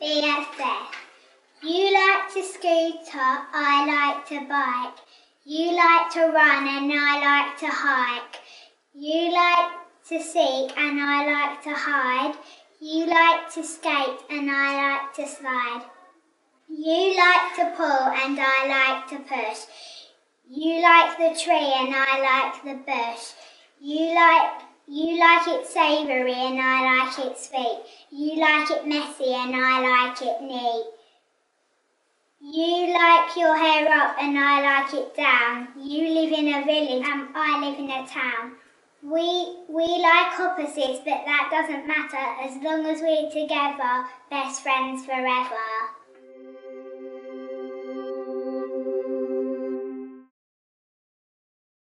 BFF. You like to scooter, I like to bike. You like to run and I like to hike. You like to seek and I like to hide. You like to skate and I like to slide. You like to pull and I like to push. You like the tree and I like the bush. You like you like it savoury and I like it sweet. You like it messy and I like it neat. You like your hair up and I like it down. You live in a village and I live in a town. We we like opposites, but that doesn't matter as long as we're together, best friends forever.